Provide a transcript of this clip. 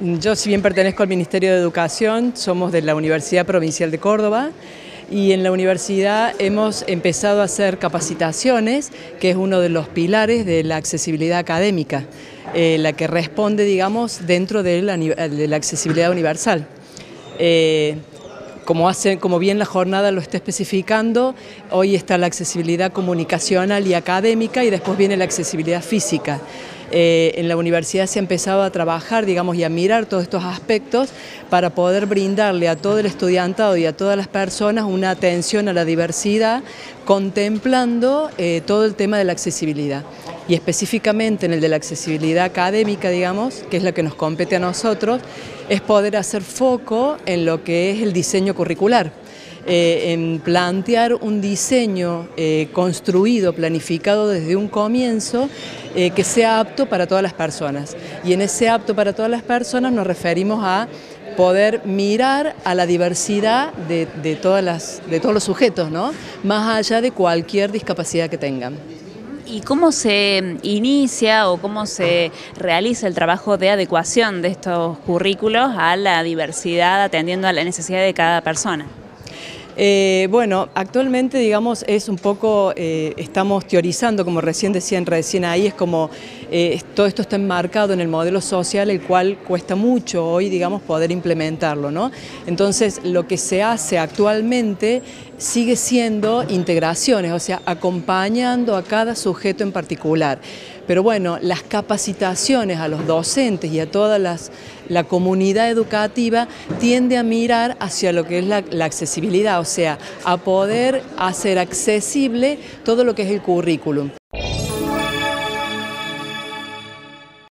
yo si bien pertenezco al Ministerio de Educación, somos de la Universidad Provincial de Córdoba y en la universidad hemos empezado a hacer capacitaciones, que es uno de los pilares de la accesibilidad académica, eh, la que responde, digamos, dentro de la, accesibilidad universal. Eh, como, hace, como bien la jornada lo está especificando, hoy está la accesibilidad comunicacional y académica y después viene la accesibilidad física. Eh, en la universidad se ha empezado a trabajar, digamos, y a mirar todos estos aspectos para poder brindarle a todo el estudiantado y a todas las personas una atención a la diversidad, contemplando eh, todo el tema de la accesibilidad. Y específicamente en el de la accesibilidad académica, digamos, que es la que nos compete a nosotros, es poder hacer foco en lo que es el diseño curricular. Eh, en plantear un diseño eh, construido, planificado desde un comienzo, eh, que sea apto para todas las personas. Y en ese apto para todas las personas nos referimos a poder mirar a la diversidad de, todas las, de todos los sujetos, ¿no? más allá de cualquier discapacidad que tengan. ¿Y cómo se inicia o cómo se realiza el trabajo de adecuación de estos currículos a la diversidad atendiendo a la necesidad de cada persona? Eh, bueno, actualmente digamos es un poco, eh, estamos teorizando, como recién decían recién ahí, es como eh, todo esto está enmarcado en el modelo social, el cual cuesta mucho hoy, digamos, poder implementarlo. Entonces, lo que se hace actualmente sigue siendo integraciones, o sea, acompañando a cada sujeto en particular. Pero bueno, las capacitaciones a los docentes y a toda la comunidad educativa tiende a mirar hacia lo que es la, la accesibilidad, o sea, a poder hacer accesible todo lo que es el currículum.